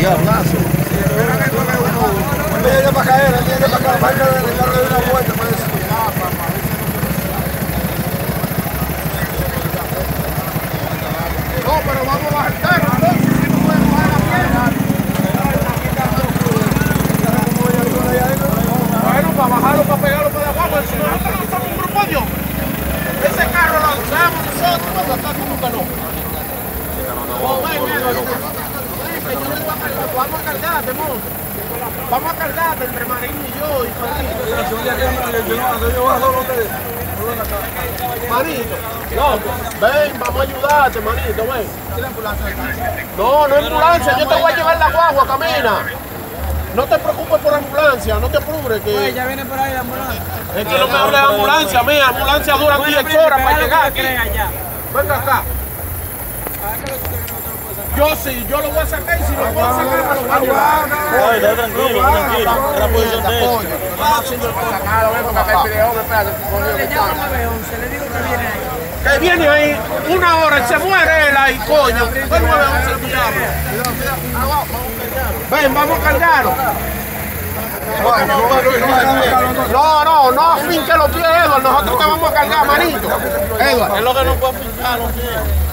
De una vuelta, parece. No, pero vamos a bajar el carro, ¿no? Si no pueden bajar la pierna. Bueno, para bajarlo, para pegarlo para abajo, si nosotros no somos un grupo de hombres. Ese carro lo usamos nosotros, cuando acá como que no. Oh, ven, ven, ven, que yo le voy a cargar, Vamos a cargarte, monstruo. Vamos a cargarte entre Marín y yo y Manito, no, ven, vamos a ayudarte, manito, ven. No, no es ambulancia, yo te voy a llevar la guagua, camina. No te preocupes por ambulancia, no te apures que... ya viene por ahí la ambulancia. Es que no me hable de ambulancia, mía, ambulancia dura 10 horas para llegar aquí. Venga acá. Yo sí, yo lo voy a sacar y si lo puedo sacar, me lo voy a llevar. Ay, está tranquilo, tranquilo. Es la posición de él. Le llamo al 911, le digo que viene ahí. Que viene ahí una hora y se muere él ahí, coño. Ven, 911, el diablo. Ven, vamos a cargarlo. No, no, no finque los pies, Edward. Nosotros te vamos a cargar, manito. Edward. Es lo que no puede fijar los pies.